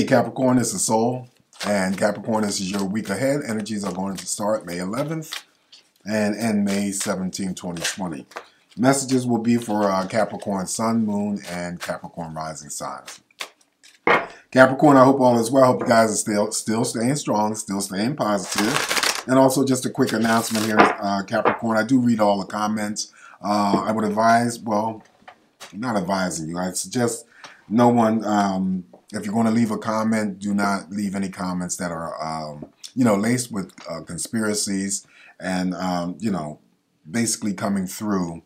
Capricorn, this is soul. And Capricorn, this is your week ahead. Energies are going to start May 11th and end May 17, 2020. Messages will be for uh, Capricorn Sun, Moon, and Capricorn Rising signs. Capricorn, I hope all is well. I hope you guys are still still staying strong, still staying positive. And also just a quick announcement here, uh, Capricorn. I do read all the comments. Uh, I would advise, well, not advising you. I suggest no one, um, if you're going to leave a comment, do not leave any comments that are, um, you know, laced with uh, conspiracies and, um, you know, basically coming through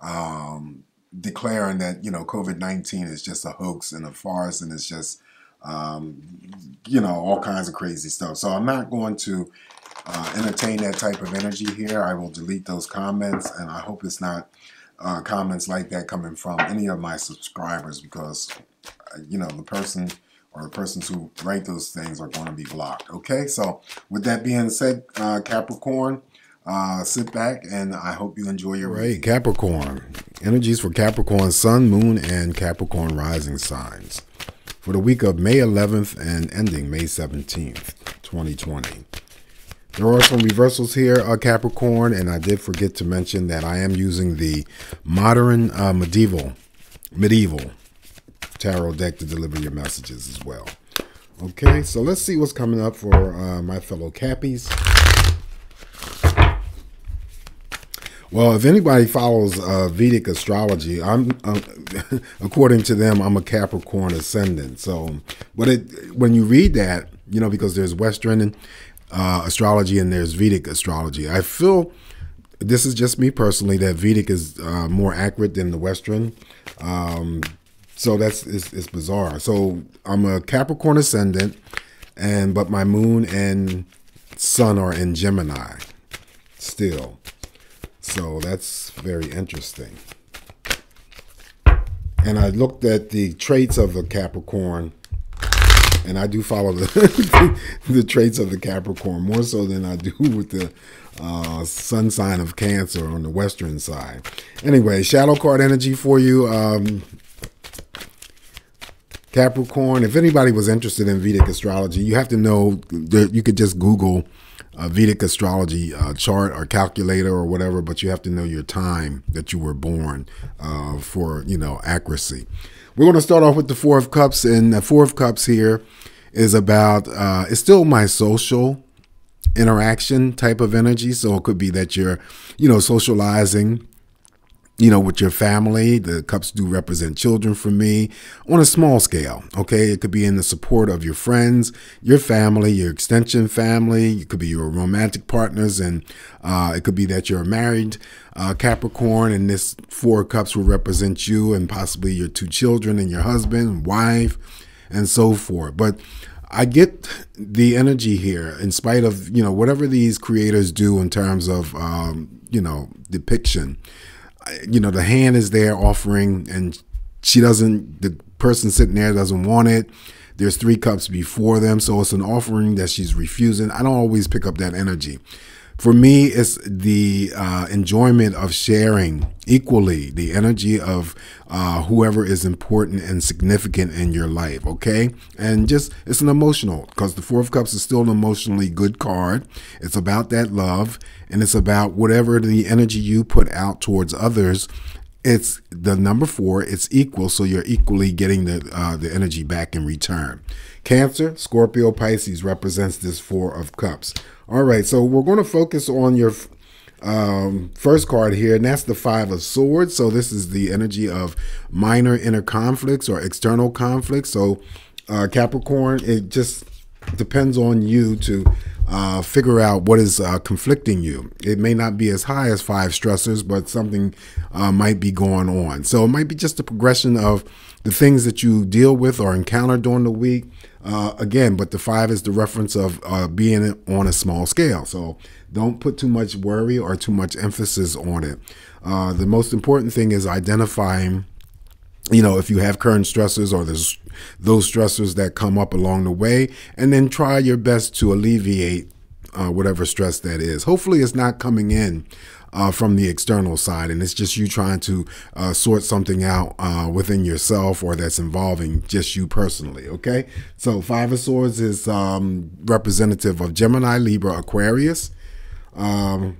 um, declaring that, you know, COVID 19 is just a hoax and a farce and it's just, um, you know, all kinds of crazy stuff. So I'm not going to uh, entertain that type of energy here. I will delete those comments and I hope it's not uh, comments like that coming from any of my subscribers because, you know, the person or the persons who write those things are going to be blocked. Okay, so with that being said, uh, Capricorn, uh, sit back and I hope you enjoy your right. Capricorn energies for Capricorn Sun, Moon, and Capricorn rising signs for the week of May 11th and ending May 17th, 2020. There are some reversals here, uh, Capricorn, and I did forget to mention that I am using the modern uh, medieval medieval tarot deck to deliver your messages as well. Okay, so let's see what's coming up for uh, my fellow Cappies. Well, if anybody follows uh, Vedic astrology, I'm uh, according to them, I'm a Capricorn ascendant. So, but it when you read that, you know, because there's Western uh, astrology and there's Vedic astrology, I feel this is just me personally that Vedic is uh, more accurate than the Western. Um, so that's it's, it's bizarre. So I'm a Capricorn ascendant, and but my moon and sun are in Gemini still. So that's very interesting. And I looked at the traits of the Capricorn, and I do follow the the traits of the Capricorn more so than I do with the uh, sun sign of Cancer on the western side. Anyway, shadow card energy for you. Um, Capricorn, if anybody was interested in Vedic astrology, you have to know that you could just Google a Vedic astrology uh, chart or calculator or whatever, but you have to know your time that you were born uh, for you know accuracy. We're going to start off with the Four of Cups, and the Four of Cups here is about uh, it's still my social interaction type of energy. So it could be that you're you know socializing you know, with your family. The cups do represent children for me on a small scale. Okay. It could be in the support of your friends, your family, your extension family. It could be your romantic partners. And uh, it could be that you're married uh, Capricorn and this four cups will represent you and possibly your two children and your husband, wife, and so forth. But I get the energy here in spite of, you know, whatever these creators do in terms of, um, you know, depiction you know, the hand is there offering, and she doesn't, the person sitting there doesn't want it. There's three cups before them, so it's an offering that she's refusing. I don't always pick up that energy. For me, it's the uh, enjoyment of sharing equally the energy of uh, whoever is important and significant in your life, okay? And just, it's an emotional, because the Four of Cups is still an emotionally good card. It's about that love, and it's about whatever the energy you put out towards others it's the number four it's equal so you're equally getting the uh, the energy back in return cancer scorpio pisces represents this four of cups all right, so we're going to focus on your um, first card here, and that's the Five of Swords. So this is the energy of minor inner conflicts or external conflicts. So uh, Capricorn, it just depends on you to uh, figure out what is uh, conflicting you. It may not be as high as five stressors, but something uh, might be going on. So it might be just a progression of the things that you deal with or encounter during the week. Uh, again, but the five is the reference of uh, being on a small scale. So don't put too much worry or too much emphasis on it. Uh, the most important thing is identifying, you know, if you have current stressors or there's those stressors that come up along the way, and then try your best to alleviate uh, whatever stress that is. Hopefully, it's not coming in uh, from the external side, and it's just you trying to uh, sort something out uh, within yourself or that's involving just you personally. Okay, so Five of Swords is um, representative of Gemini, Libra, Aquarius. Um,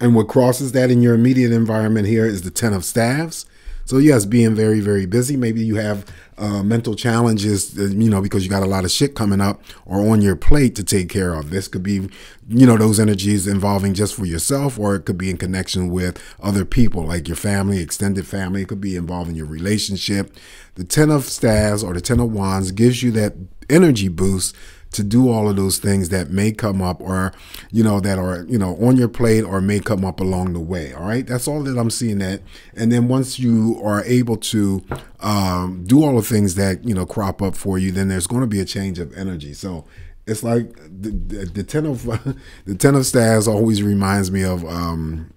and what crosses that in your immediate environment here is the Ten of Staves. So yes, being very, very busy. Maybe you have uh, mental challenges, uh, you know, because you got a lot of shit coming up or on your plate to take care of. This could be, you know, those energies involving just for yourself, or it could be in connection with other people, like your family, extended family. It could be involving your relationship. The Ten of Staves or the Ten of Wands gives you that energy boost to do all of those things that may come up or you know that are you know on your plate or may come up along the way all right? That's all that i'm seeing that. And then once you are able to um, do all the things that you know crop up for you then there's going to be a change of energy. So it's like the, the, the ten of the ten of staves always reminds me of um,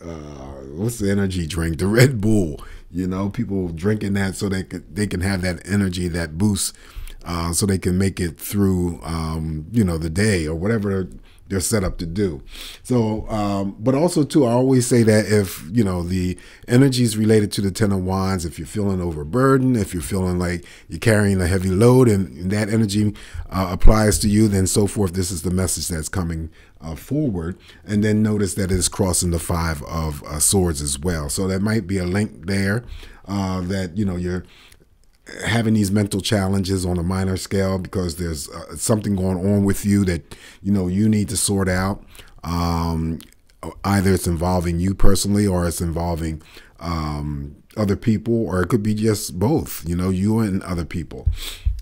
uh, what's the energy drink? The red bull you know people drinking that so they could they can have that energy that boosts uh, so they can make it through, um, you know, the day or whatever they're set up to do. So, um, but also too, I always say that if you know the energy is related to the Ten of Wands, if you're feeling overburdened, if you're feeling like you're carrying a heavy load, and that energy uh, applies to you, then so forth. This is the message that's coming uh, forward, and then notice that it's crossing the Five of uh, Swords as well. So that might be a link there uh, that you know you're having these mental challenges on a minor scale because there's uh, something going on with you that you know you need to sort out um, either it's involving you personally or it's involving um, other people or it could be just both you know you and other people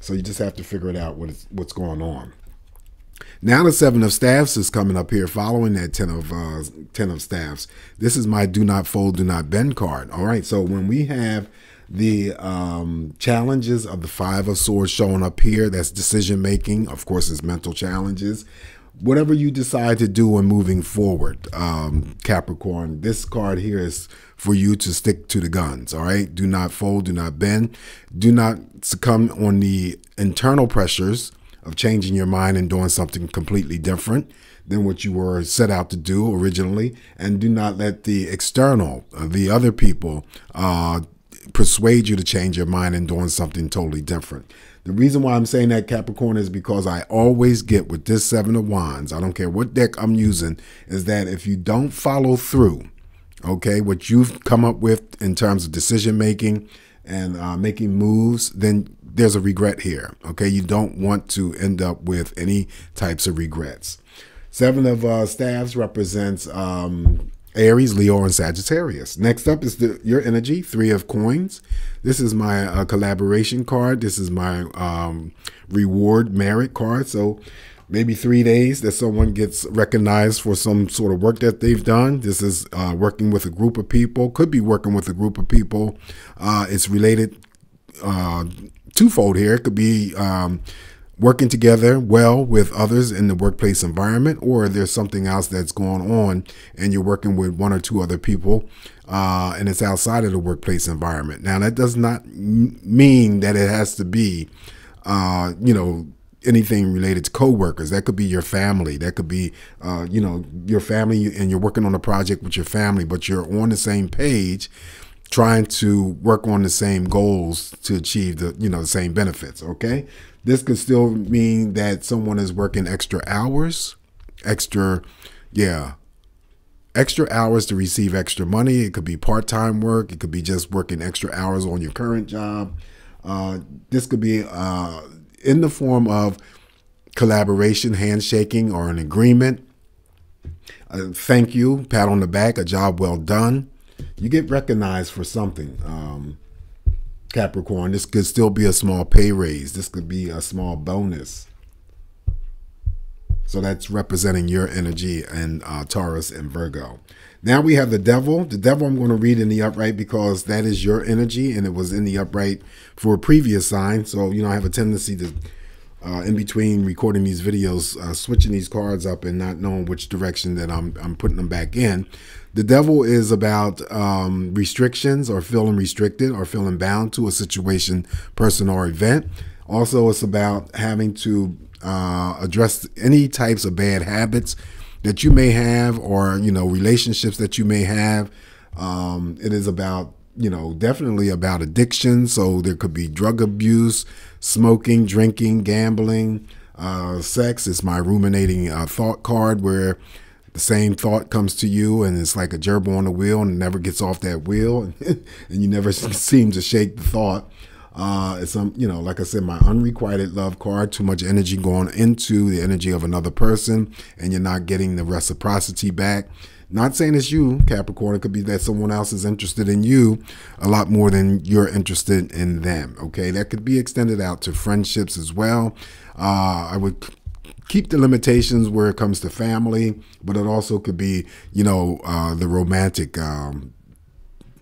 so you just have to figure it out what is, what's going on now the seven of staves is coming up here, following that ten of uh, ten of staves. This is my do not fold, do not bend card. All right, so when we have the um, challenges of the Five of Swords showing up here. That's decision making. Of course, it's mental challenges. Whatever you decide to do when moving forward, um, Capricorn, this card here is for you to stick to the guns. All right. Do not fold, do not bend, do not succumb on the internal pressures of changing your mind and doing something completely different than what you were set out to do originally. And do not let the external, uh, the other people, uh, persuade you to change your mind and doing something totally different. The reason why I'm saying that Capricorn is because I always get with this Seven of Wands, I don't care what deck I'm using, is that if you don't follow through, okay, what you've come up with in terms of decision making and uh, making moves, then there's a regret here, okay? You don't want to end up with any types of regrets. Seven of uh, Staves represents um, Aries, Leo, and Sagittarius. Next up is the your energy, three of coins. This is my uh, collaboration card. This is my um, reward merit card. So maybe three days that someone gets recognized for some sort of work that they've done. This is uh, working with a group of people. Could be working with a group of people. Uh, it's related uh, twofold here. It could be um, working together well with others in the workplace environment, or there's something else that's going on and you're working with one or two other people uh, and it's outside of the workplace environment. Now, that does not mean that it has to be, uh, you know, anything related to coworkers. That could be your family. That could be, uh, you know, your family and you're working on a project with your family, but you're on the same page trying to work on the same goals to achieve the you know the same benefits okay this could still mean that someone is working extra hours, extra, yeah, extra hours to receive extra money. It could be part time work. It could be just working extra hours on your current job. Uh, this could be uh, in the form of collaboration, handshaking, or an agreement. Uh, thank you, pat on the back, a job well done. You get recognized for something. Um, Capricorn. This could still be a small pay raise. This could be a small bonus. So that's representing your energy and uh, Taurus and Virgo. Now we have the devil. The devil I'm going to read in the upright because that is your energy and it was in the upright for a previous sign. So, you know, I have a tendency to, uh, in between recording these videos, uh, switching these cards up and not knowing which direction that I'm, I'm putting them back in. The devil is about um, restrictions or feeling restricted or feeling bound to a situation, person, or event. Also, it's about having to uh, address any types of bad habits that you may have or you know relationships that you may have um, it is about you know definitely about addiction so there could be drug abuse smoking drinking gambling uh, sex is my ruminating uh, thought card where the same thought comes to you and it's like a gerbil on the wheel and never gets off that wheel and you never seem to shake the thought uh, it's um, you know, like I said, my unrequited love card. Too much energy going into the energy of another person, and you're not getting the reciprocity back. Not saying it's you, Capricorn. It could be that someone else is interested in you a lot more than you're interested in them. Okay, that could be extended out to friendships as well. Uh, I would keep the limitations where it comes to family, but it also could be, you know, uh, the romantic um,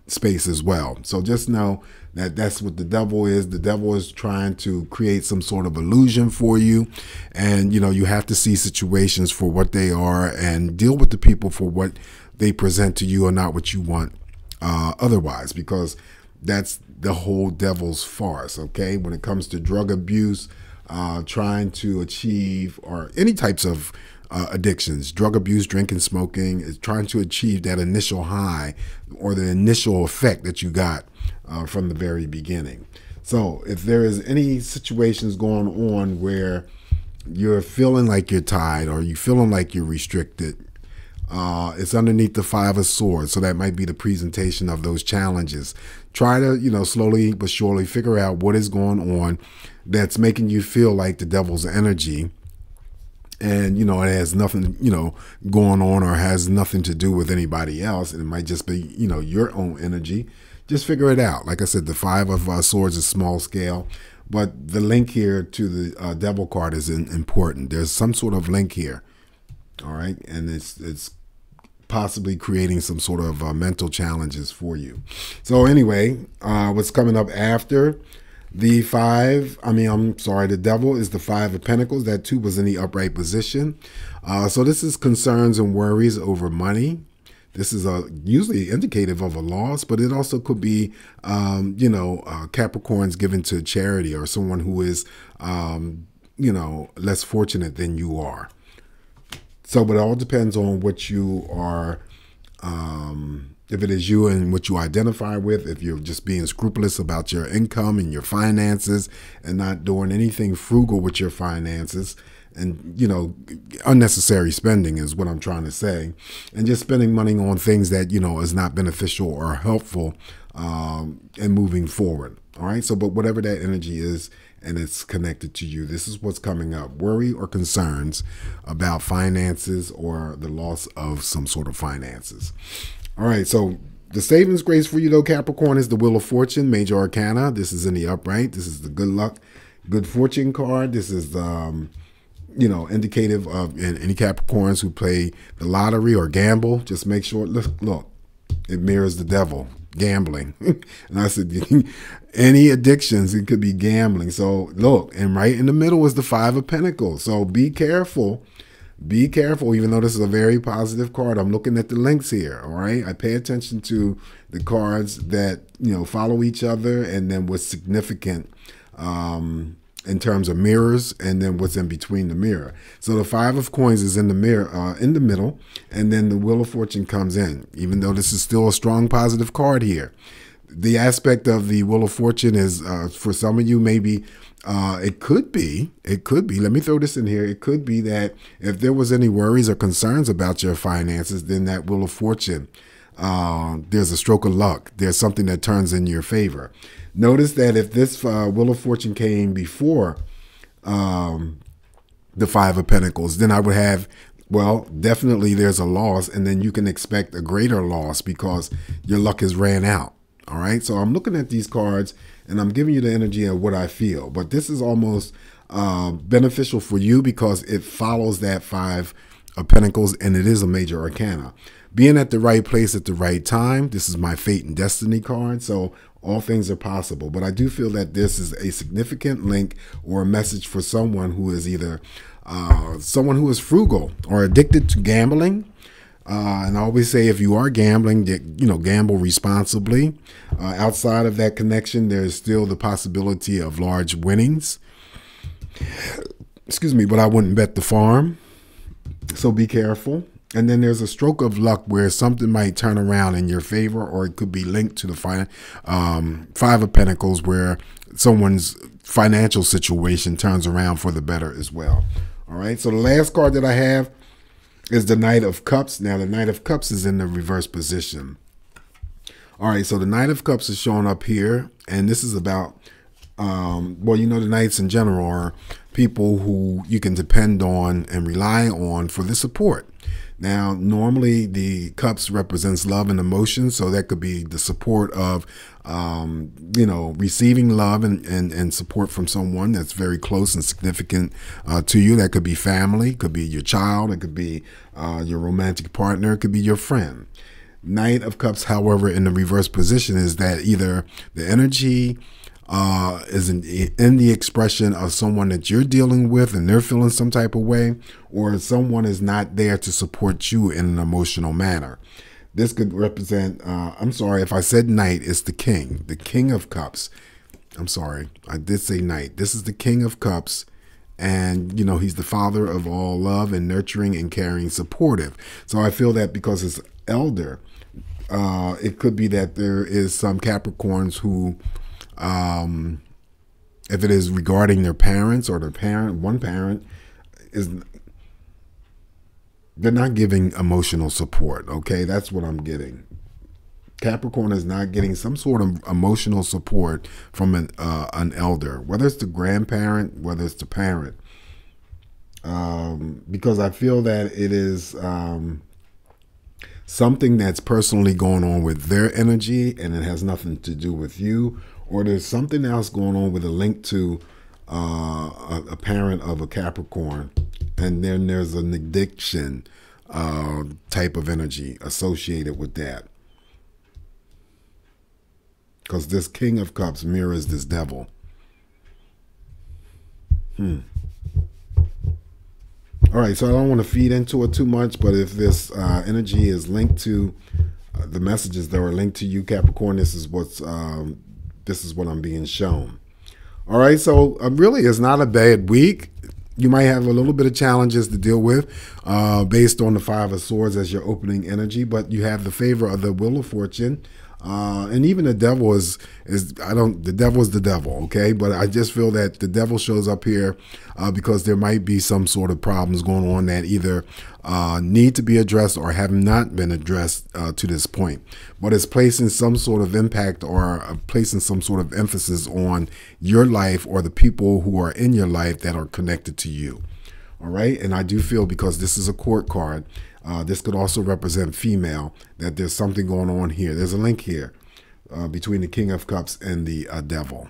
space as well. So just know that that's what the devil is. The devil is trying to create some sort of illusion for you. And, you know, you have to see situations for what they are and deal with the people for what they present to you or not what you want uh, otherwise, because that's the whole devil's farce, okay? When it comes to drug abuse, uh, trying to achieve or any types of uh, addictions, drug abuse, drinking, smoking, is trying to achieve that initial high or the initial effect that you got uh, from the very beginning. So if there is any situations going on where you're feeling like you're tied or you're feeling like you're restricted, uh, it's underneath the five of swords. So that might be the presentation of those challenges. Try to, you know, slowly but surely figure out what is going on that's making you feel like the devil's energy and you know it has nothing you know going on or has nothing to do with anybody else and it might just be you know your own energy just figure it out. Like I said, the five of uh, swords is small scale, but the link here to the uh, devil card is important. There's some sort of link here, all right, and it's it's possibly creating some sort of uh, mental challenges for you. So anyway, uh, what's coming up after the five? I mean, I'm sorry, the devil is the five of pentacles. That too was in the upright position. Uh, so this is concerns and worries over money this is a usually indicative of a loss, but it also could be, um, you know, uh, Capricorns given to charity or someone who is, um, you know, less fortunate than you are. So, it all depends on what you are. Um, if it is you and what you identify with, if you're just being scrupulous about your income and your finances and not doing anything frugal with your finances, and you know unnecessary spending is what i'm trying to say. And just spending money on things that you know is not beneficial or helpful um, and moving forward all right? So but whatever that energy is and it's connected to you this is what's coming up. Worry or concerns about finances or the loss of some sort of finances. All right so the savings grace for you though capricorn is the wheel of fortune major arcana. This is in the upright. This is the good luck good fortune card. This is um you know, indicative of any Capricorns who play the lottery or gamble. Just make sure, look, look, it mirrors the devil, gambling. and I said, any addictions, it could be gambling. So look, and right in the middle is the Five of Pentacles. So be careful. Be careful, even though this is a very positive card. I'm looking at the links here, all right? I pay attention to the cards that, you know, follow each other and then what's significant um, in terms of mirrors and then what's in between the mirror. So the five of coins is in the mirror, uh, in the middle, and then the wheel of fortune comes in. Even though this is still a strong positive card here, the aspect of the wheel of fortune is uh, for some of you maybe uh, it could be, it could be. Let me throw this in here. It could be that if there was any worries or concerns about your finances, then that wheel of fortune, uh, there's a stroke of luck. There's something that turns in your favor. Notice that if this uh, Wheel of Fortune came before um, the Five of Pentacles, then I would have, well, definitely there's a loss, and then you can expect a greater loss because your luck has ran out. All right. So I'm looking at these cards and I'm giving you the energy of what I feel. But this is almost uh, beneficial for you because it follows that Five of Pentacles and it is a major arcana. Being at the right place at the right time. This is my fate and destiny card. So all things are possible. But I do feel that this is a significant link or a message for someone who is either uh, someone who is frugal or addicted to gambling. Uh, and I always say if you are gambling, you know, gamble responsibly. Uh, outside of that connection, there's still the possibility of large winnings. excuse me, but I wouldn't bet the farm. So be careful. And then there's a stroke of luck where something might turn around in your favor, or it could be linked to the um, Five of Pentacles, where someone's financial situation turns around for the better as well. All right. So the last card that I have is the Knight of Cups. Now, the Knight of Cups is in the reverse position. All right. So the Knight of Cups is showing up here, and this is about um, well, you know, the knights in general are people who you can depend on and rely on for the support. Now, normally the cups represents love and emotion, so that could be the support of, um, you know, receiving love and, and, and support from someone that's very close and significant uh, to you. That could be family, could be your child, it could be uh, your romantic partner, it could be your friend. Knight of Cups, however, in the reverse position is that either the energy uh, is in, in the expression of someone that you're dealing with and they're feeling some type of way, or someone is not there to support you in an emotional manner. This could represent, uh, I'm sorry, if I said knight, it's the king, the king of cups. I'm sorry, I did say knight. This is the king of cups. And, you know, he's the father of all love and nurturing and caring, supportive. So I feel that because it's elder, uh, it could be that there is some Capricorns who um, if it is regarding their parents or their parent, one parent is they're not giving emotional support. Okay, that's what I'm getting. Capricorn is not getting some sort of emotional support from an uh, an elder, whether it's the grandparent, whether it's the parent, um, because I feel that it is um, something that's personally going on with their energy, and it has nothing to do with you or there's something else going on with a link to uh, a, a, parent of a Capricorn, and then there's an addiction uh, type of energy associated with that. Because this King of Cups mirrors this devil. Hmm. All right, so I don't want to feed into it too much, but if this uh, energy is linked to uh, the messages that are linked to you, Capricorn, this is what's um, this is what I'm being shown. All right, so uh, really, it's not a bad week. You might have a little bit of challenges to deal with uh, based on the Five of Swords as your opening energy, but you have the favor of the Wheel of Fortune uh, and even the devil is is I don't the devil is the devil, okay? But I just feel that the devil shows up here uh, because there might be some sort of problems going on that either uh, need to be addressed or have not been addressed uh, to this point. But it's placing some sort of impact or uh, placing some sort of emphasis on your life or the people who are in your life that are connected to you. All right, and I do feel because this is a court card uh, this could also represent female, that there's something going on here. There's a link here uh, between the King of Cups and the uh, Devil.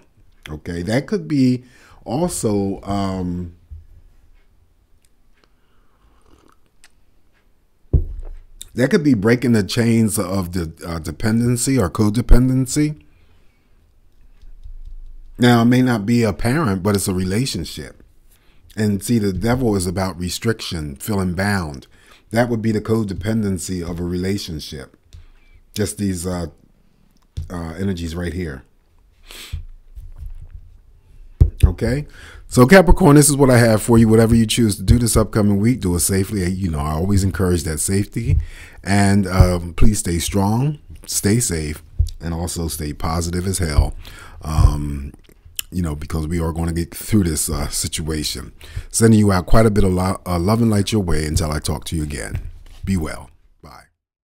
Okay, that could be also. Um, that could be breaking the chains of the uh, dependency or codependency. Now, it may not be apparent, but it's a relationship. And see, the devil is about restriction, feeling bound. That would be the codependency of a relationship. Just these uh, uh, energies right here. Okay. So Capricorn, this is what I have for you. Whatever you choose to do this upcoming week, do it safely. You know, I always encourage that safety. And um, please stay strong, stay safe, and also stay positive as hell. Um, you know, because we are going to get through this uh, situation. Sending you out quite a bit of lo- uh, love and light your way until I talk to you again. Be well.